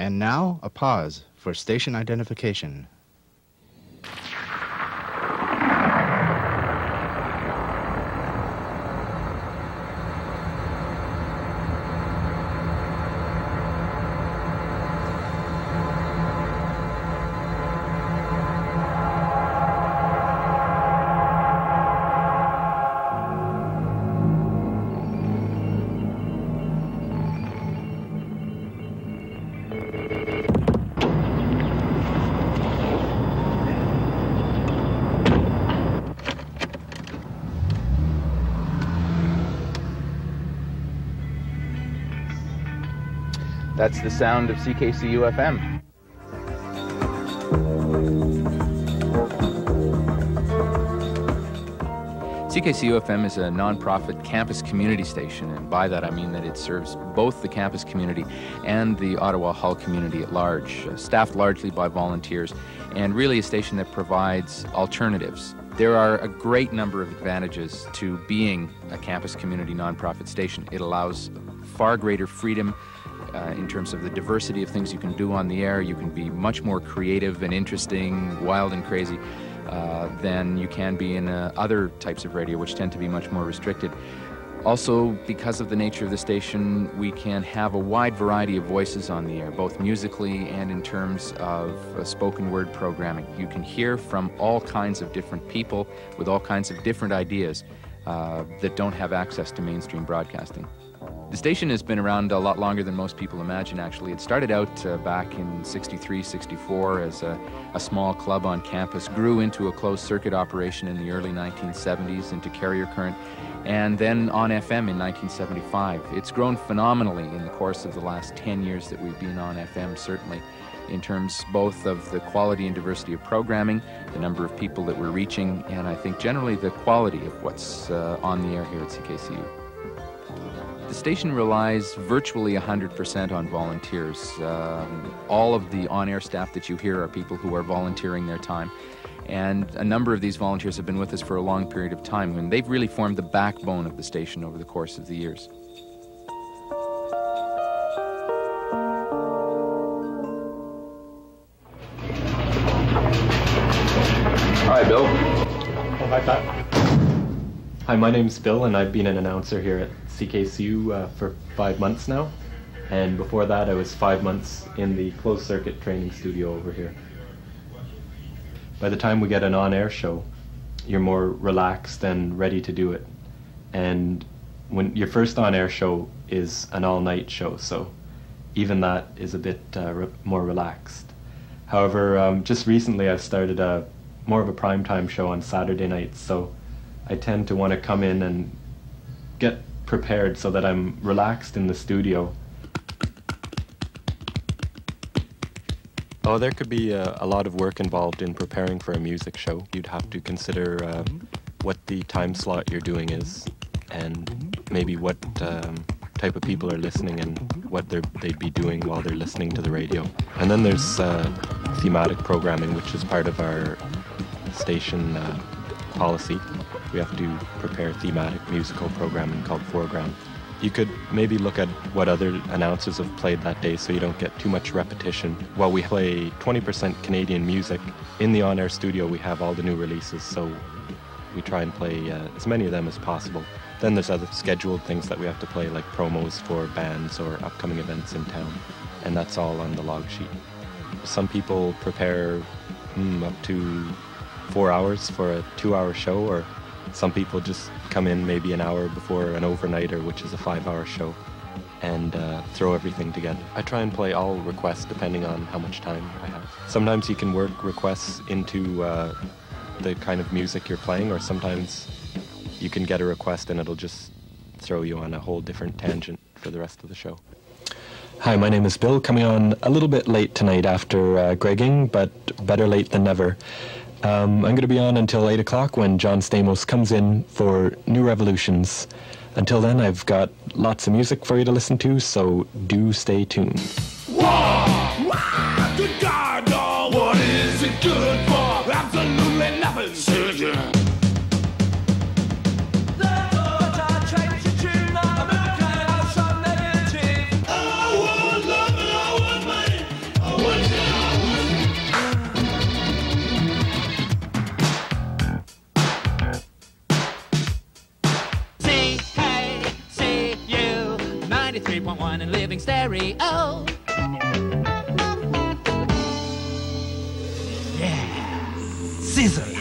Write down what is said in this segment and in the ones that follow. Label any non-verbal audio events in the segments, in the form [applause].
And now, a pause for station identification. That's the sound of CKCU FM. CKCU FM is a nonprofit campus community station, and by that I mean that it serves both the campus community and the Ottawa Hull community at large, uh, staffed largely by volunteers, and really a station that provides alternatives. There are a great number of advantages to being a campus community nonprofit station. It allows far greater freedom uh, in terms of the diversity of things you can do on the air. You can be much more creative and interesting, wild and crazy. Uh, than you can be in uh, other types of radio, which tend to be much more restricted. Also, because of the nature of the station, we can have a wide variety of voices on the air, both musically and in terms of uh, spoken word programming. You can hear from all kinds of different people with all kinds of different ideas uh, that don't have access to mainstream broadcasting. The station has been around a lot longer than most people imagine, actually. It started out uh, back in 63, 64 as a, a, small club on campus, grew into a closed circuit operation in the early 1970s into carrier current, and then on FM in 1975. It's grown phenomenally in the course of the last 10 years that we've been on FM, certainly, in terms both of the quality and diversity of programming, the number of people that we're reaching, and I think generally the quality of what's uh, on the air here at CKCU. The station relies virtually 100% on volunteers. Um, all of the on air staff that you hear are people who are volunteering their time. And a number of these volunteers have been with us for a long period of time, and they've really formed the backbone of the station over the course of the years. Hi, Bill. Oh, hi, Pat. Hi, my name's Bill, and I've been an announcer here at CKCU uh, for five months now. And before that, I was five months in the closed circuit training studio over here. By the time we get an on air show, you're more relaxed and ready to do it. And when your first on air show is an all night show, so even that is a bit uh, re- more relaxed. However, um, just recently I started a more of a primetime show on Saturday nights, so I tend to want to come in and get prepared so that I'm relaxed in the studio. Oh, there could be a, a, lot of work involved in preparing for a music show. You'd have to consider uh, what the time slot you're doing is, and maybe what um, type of people are listening and what they'd be doing while they're listening to the radio. And then there's uh, thematic programming, which is part of our station uh, policy we have to prepare thematic musical programming called Foreground. You could maybe look at what other announcers have played that day so you don't get too much repetition. While we play 20% Canadian music, in the on air studio we have all the new releases, so we try and play uh, as many of them as possible. Then there's other scheduled things that we have to play, like promos for bands or upcoming events in town, and that's all on the log sheet. Some people prepare mm, up to four hours for a two hour show, or some people just come in maybe an hour before an overnighter, which is a five hour show, and uh, throw everything together. I try and play all requests depending on how much time I have. Sometimes you can work requests into uh, the kind of music you're playing, or sometimes you can get a request and it'll just throw you on a whole different tangent for the rest of the show. Hi, my name is Bill, coming on a little bit late tonight after uh, Gregging, but better late than never. Um, I'm going to be on until 8 o'clock when John Stamos comes in for New Revolutions. Until then, I've got lots of music for you to listen to, so do stay tuned. 98.1 and living stereo. Yeah. Scissor.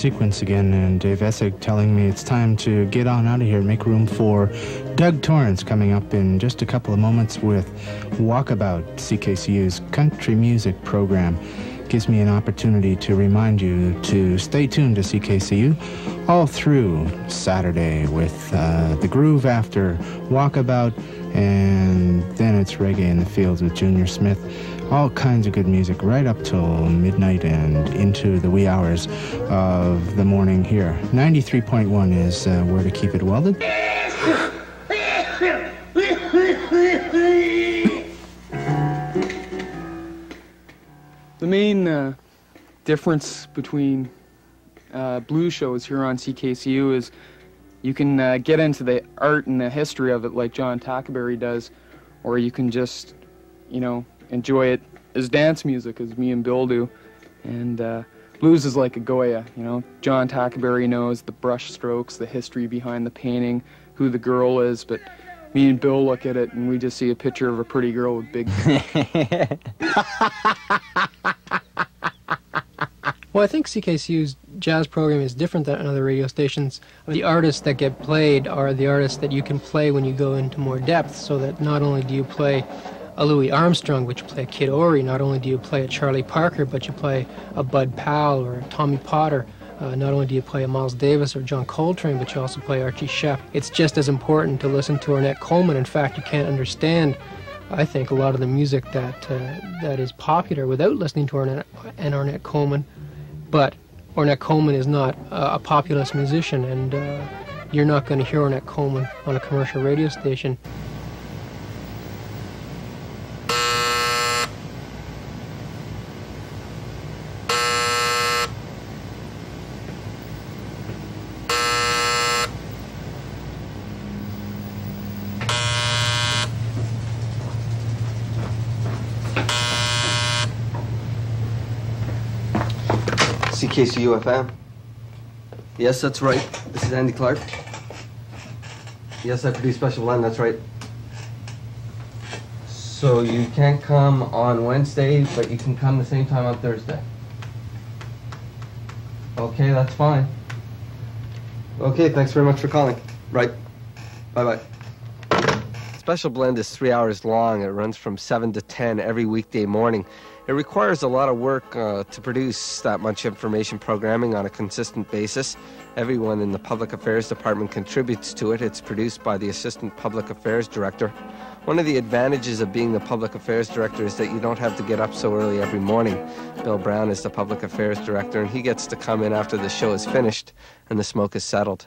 Sequence again, and Dave Essig telling me it's time to get on out of here, make room for Doug Torrance coming up in just a couple of moments with Walkabout, CKCU's country music program. Gives me an opportunity to remind you to stay tuned to CKCU all through Saturday with uh, the groove after Walkabout, and then it's Reggae in the Fields with Junior Smith all kinds of good music right up till midnight and into the wee hours of the morning here. 93.1 is uh, where to keep it welded. The main uh, difference between uh, blues shows here on CKCU is you can uh, get into the art and the history of it like John Tackerberry does, or you can just, you know, enjoy it as dance music as me and Bill do. And uh, blues is like a Goya, you know. John Tackerberry knows the brush strokes, the history behind the painting, who the girl is, but me and Bill look at it and we just see a picture of a pretty girl with big [laughs] Well, I think CKCU's jazz program is different than other radio stations. The artists that get played are the artists that you can play when you go into more depth, so that not only do you play a Louis Armstrong, but you play a Kid Ory, not only do you play a Charlie Parker, but you play a Bud Powell or a Tommy Potter. Uh, not only do you play a Miles Davis or John Coltrane, but you also play Archie Shepp. It's just as important to listen to Ornette Coleman. In fact, you can't understand I think a lot of the music that uh, that is popular without listening to Ornette and Ornette Coleman, but Ornette Coleman is not uh, a populist musician, and uh, you're not going to hear Ornette Coleman on a commercial radio station. CKCU FM. Yes, that's right. This is Andy Clark. Yes, I produce Special Blend, that's right. So you can't come on Wednesday, but you can come the same time on Thursday. Okay, that's fine. Okay, thanks very much for calling. Right. Bye bye. Special Blend is three hours long. It runs from 7 to 10 every weekday morning. It requires a lot of work uh, to produce that much information programming on a consistent basis. Everyone in the Public Affairs Department contributes to it. It's produced by the Assistant Public Affairs Director. One of the advantages of being the Public Affairs Director is that you don't have to get up so early every morning. Bill Brown is the Public Affairs Director, and he gets to come in after the show is finished and the smoke is settled.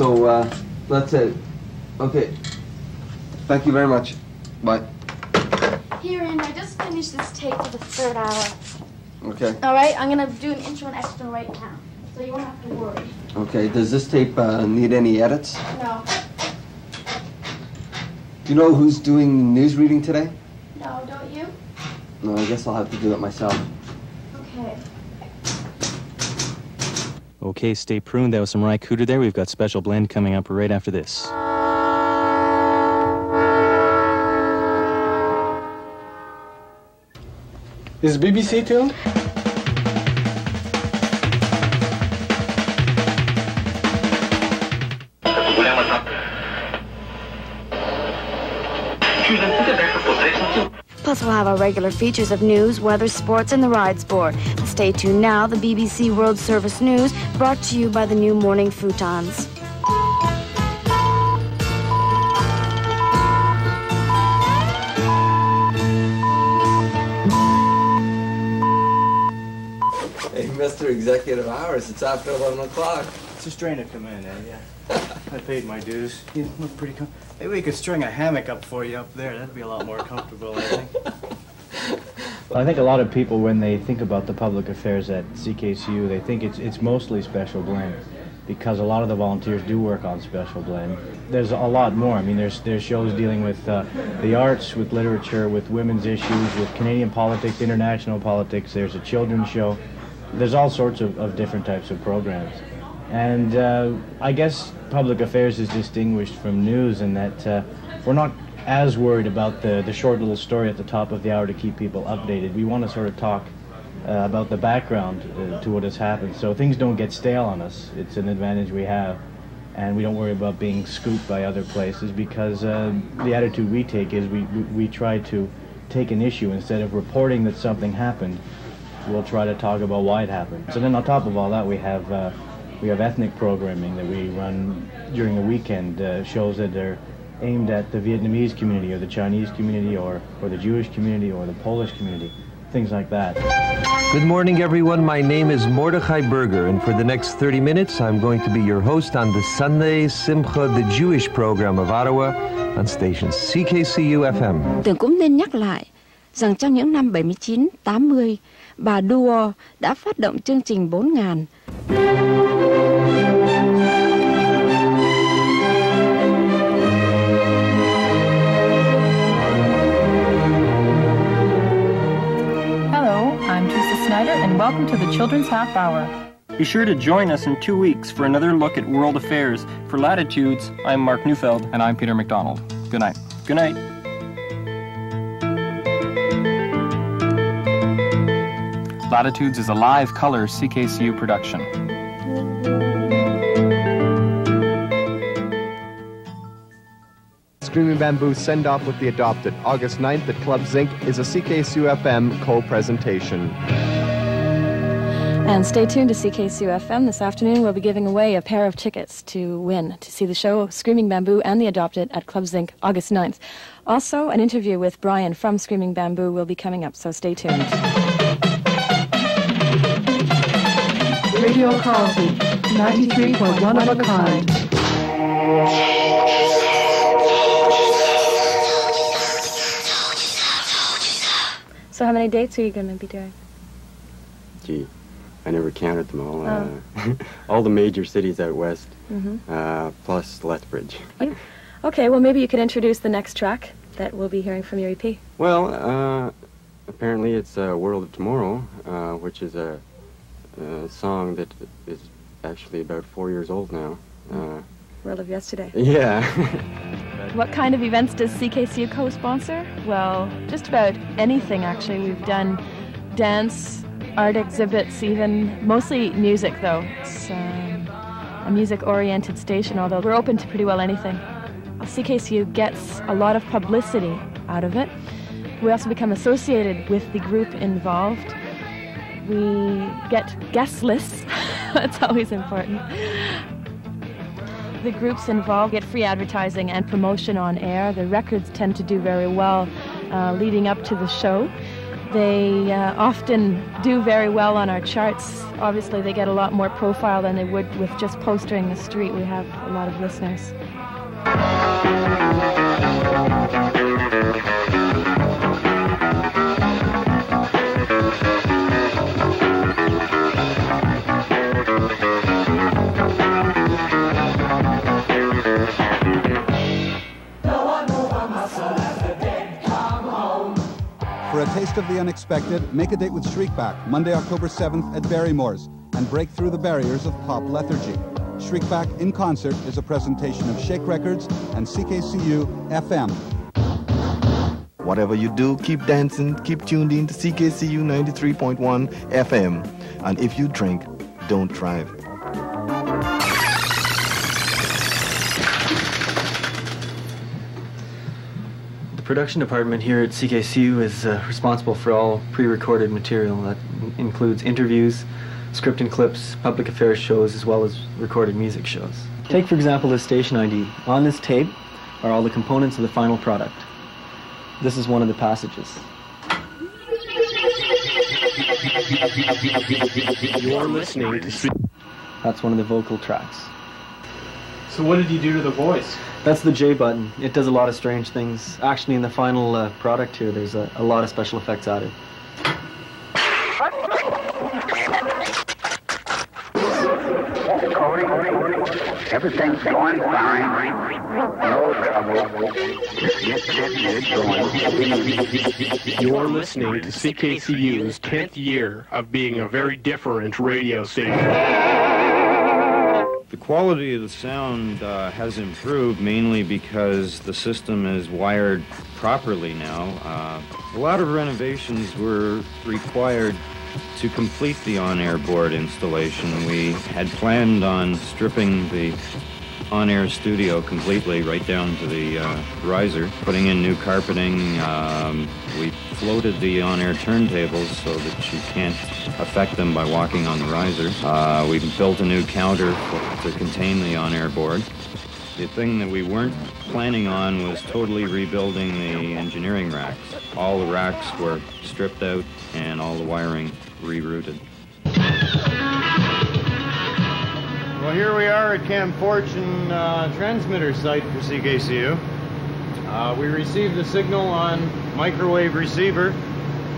So uh, that's it. Okay. Thank you very much. Bye. Here, and I just finished this tape for the third hour. Okay. All right, I'm gonna do an intro and extra right now, so you won't have to worry. Okay. Does this tape uh, need any edits? No, Do you know who's doing news reading today? no, don't you? No, I guess I'll have to do it myself. Okay. Okay, stay pruned. That was some Ry Cooder there. We've got Special Blend coming up right after this. Is BBC tuned? Plus, we'll have our regular features of news, weather, sports, and the ride sport. Stay tuned now. The BBC World Service News, brought to you by the new Morning Futons. Hey, Mr. Executive Hours, it's after 11 o'clock. It's a strain to come in, eh? Yeah. [laughs] I paid my dues. You look pretty com- Maybe we could string a hammock up for you up there. That'd be a lot more comfortable, I think. [laughs] I think a lot of people, when they think about the public affairs at CKCU, they think it's it's mostly special blend, because a lot of the volunteers do work on special blend. There's a lot more. I mean, there's there's shows dealing with uh, the arts, with literature, with women's issues, with Canadian politics, international politics. There's a children's show. There's all sorts of, of different types of programs. And uh, I guess public affairs is distinguished from news in that uh, we're not as worried about the, the short little story at the top of the hour to keep people updated. We want to sort of talk uh, about the background uh, to what has happened so things don't get stale on us. It's an advantage we have. And we don't worry about being scooped by other places because uh, the attitude we take is we, we, we try to take an issue instead of reporting that something happened. We'll try to talk about why it happened. So then on top of all that, we have uh, we have ethnic programming that we run during the weekend, uh, shows that are aimed at the Vietnamese community or the Chinese community or, or the Jewish community or the Polish community, things like that. Good morning, everyone. My name is Mordechai Berger, and for the next 30 minutes, I'm going to be your host on the Sunday Simcha, the Jewish program of Ottawa on station CKCU FM. Tưởng cũng nên nhắc lại rằng trong những năm 79, 80, bà Duo đã phát động chương trình 4000 I'm Teresa Snyder, and welcome to the Children's Half Hour. Be sure to join us in two weeks for another look at world affairs. For Latitudes, I'm Mark Neufeld. And I'm Peter McDonald. Good night. Good night. Latitudes is a live color CKCU production. Screaming Bamboo Send Off with the Adopted, August 9th at Club Zinc, is a CKCU FM co presentation. And stay tuned to CKCU FM. This afternoon, we'll be giving away a pair of tickets to win to see the show Screaming Bamboo and The Adopted at Club Zinc August 9th. Also, an interview with Brian from Screaming Bamboo will be coming up, so stay tuned. Radio Carleton, 93.1 of a kind. So, how many dates are you going to be doing? Gee, I never counted them all. Oh. Uh, [laughs] all the major cities out west, Mhm. uh, plus Lethbridge. Okay, well, maybe you could introduce the next track that we'll be hearing from your EP. Well, uh, apparently it's uh, World of Tomorrow, uh, which is a, a song that is actually about four years old now. Uh, World of Yesterday. yeah. [laughs] What kind of events does CKCU co-sponsor? Well, just about anything actually. We've done dance, art exhibits, even mostly music though. It's um, a music-oriented station, although we're open to pretty well anything. CKCU gets a lot of publicity out of it. We also become associated with the group involved. We get guest lists. [laughs] That's always important. The groups involved get free advertising and promotion on air. The records tend to do very well uh, leading up to the show. They uh, often do very well on our charts. Obviously, they get a lot more profile than they would with just postering the street. We have a lot of listeners. Taste of the unexpected, make a date with Shriekback Monday, October 7th at Barrymore's and break through the barriers of pop lethargy. Shriekback in Concert is a presentation of Shake Records and CKCU FM. Whatever you do, keep dancing, keep tuned in to CKCU 93.1 FM. And if you drink, don't drive. Production department here at CKCU is uh, responsible for all pre-recorded material. That in- includes interviews, script and clips, public affairs shows, as well as recorded music shows. Take, for example, this station ID. On this tape are all the components of the final product. This is one of the passages. You're listening to That's one of the vocal tracks. So what did you do to the voice? That's the J button. It does a lot of strange things. Actually, in the final uh, product here, there's a, a lot of special effects added. Everything's going fine. No trouble. Just get this. You're listening to CKCU's 10th year of being a very different radio station. Quality of the sound uh, has improved mainly because the system is wired properly now. Uh, a lot of renovations were required to complete the on-air board installation. We had planned on stripping the on-air studio completely right down to the uh, riser, putting in new carpeting. Um, we floated the on-air turntables so that you can't affect them by walking on the riser. Uh, we built a new counter to contain the on-air board. The thing that we weren't planning on was totally rebuilding the engineering racks. All the racks were stripped out and all the wiring rerouted. Well, here we are at Camp Fortune uh, transmitter site for CKCU. Uh, we received the signal on microwave receiver.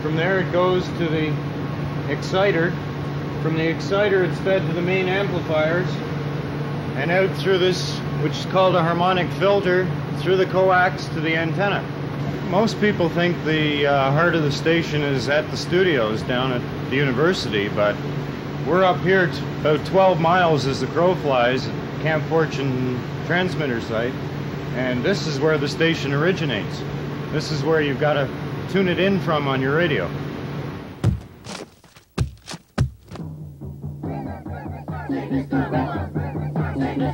From there it goes to the exciter. From the exciter it's fed to the main amplifiers and out through this, which is called a harmonic filter, through the coax to the antenna. Most people think the uh, heart of the station is at the studios down at the university, but we're up here about 12 miles as the crow flies at Camp Fortune transmitter site, and this is where the station originates. This is where you've got to tune it in from on your radio.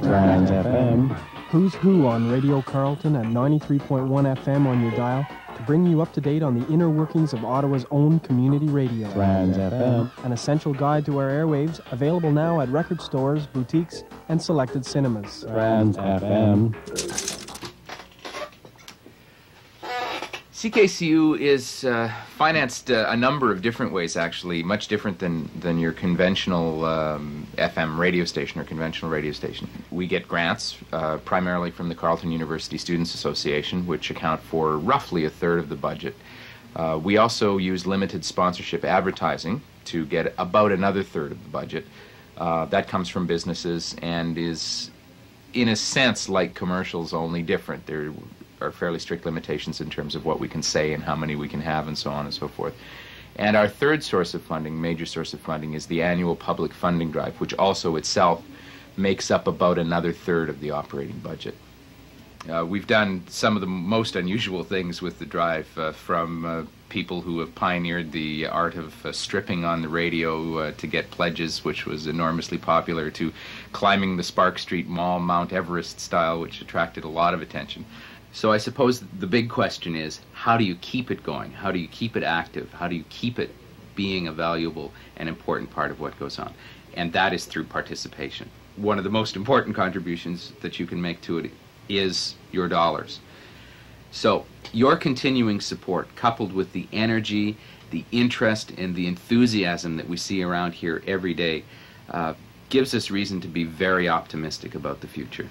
Trans FM. Who's Who on Radio Carleton at 93.1 FM on your dial bring you up to date on the inner workings of Ottawa's own community radio. Trans FM. An essential guide to our airwaves, available now at record stores, boutiques, and selected cinemas. Trans FM. CKCU is uh, financed uh, a number of different ways, actually, much different than, than your conventional um, FM radio station or conventional radio station. We get grants uh, primarily from the Carleton University Students Association, which account for roughly a third of the budget. Uh, we also use limited sponsorship advertising to get about another third of the budget. Uh, that comes from businesses and is, in a sense, like commercials, only different. They're are fairly strict limitations in terms of what we can say and how many we can have and so on and so forth. And our third source of funding, major source of funding, is the annual public funding drive, which also itself makes up about another third of the operating budget. Uh, we've done some of the most unusual things with the drive, uh, from uh, people who have pioneered the art of uh, stripping on the radio uh, to get pledges, which was enormously popular, to climbing the Sparks Street Mall Mount Everest style, which attracted a lot of attention. So I suppose the big question is how do you keep it going? How do you keep it active? How do you keep it being a valuable and important part of what goes on? And that is through participation. One of the most important contributions that you can make to it is your dollars. So your continuing support, coupled with the energy, the interest, and the enthusiasm that we see around here every day, uh, gives us reason to be very optimistic about the future.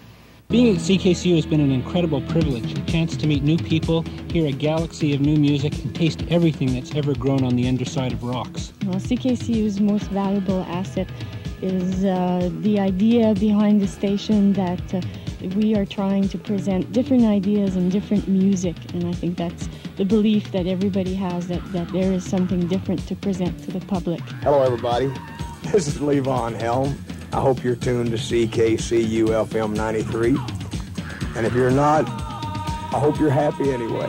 Being at CKCU has been an incredible privilege, a chance to meet new people, hear a galaxy of new music, and taste everything that's ever grown on the underside of rocks. Well, CKCU's most valuable asset is uh, the idea behind the station that uh, we are trying to present different ideas and different music, and I think that's the belief that everybody has that, that there is something different to present to the public. Hello, everybody. [laughs] This is Levon Helm. I hope you're tuned to CKCU FM 93. And if you're not, I hope you're happy anyway.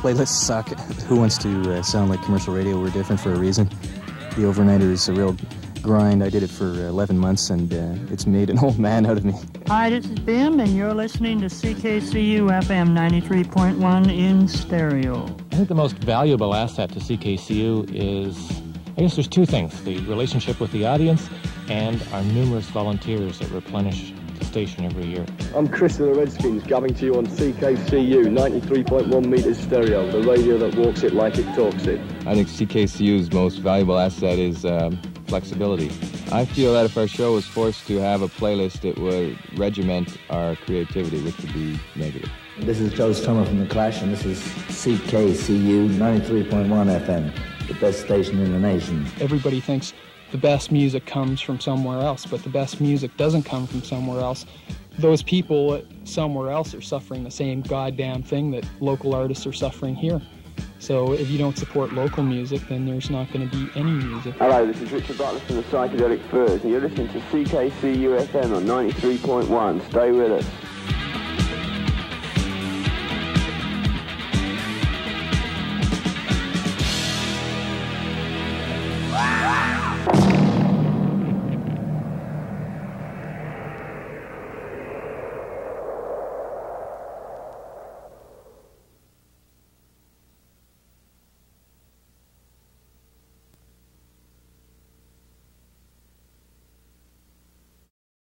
Playlists suck. Who wants to uh, sound like commercial radio? We're different for a reason. The overnighter is a real grind. I did it for 11 months, and uh, it's made an old man out of me. Hi, this is Bim, and you're listening to CKCU FM 93.1 in stereo. I think the most valuable asset to CKCU is, I guess there's two things the relationship with the audience and our numerous volunteers that replenish the station every year. I'm Chris of the Redskins, coming to you on CKCU 93.1 meters stereo, the radio that walks it like it talks it. I think CKCU's most valuable asset is um, flexibility. I feel that if our show was forced to have a playlist, it would regiment our creativity, which would be negative. This is Joe Strummer from The Clash, and this is CKCU 93.1 FM, the best station in the nation. Everybody thinks the best music comes from somewhere else, but the best music doesn't come from somewhere else. Those people somewhere else are suffering the same goddamn thing that local artists are suffering here. So if you don't support local music, then there's not going to be any music. Hello, this is Richard Butler from the Psychedelic Furs, and you're listening to CKCU FM on 93.1. Stay with us.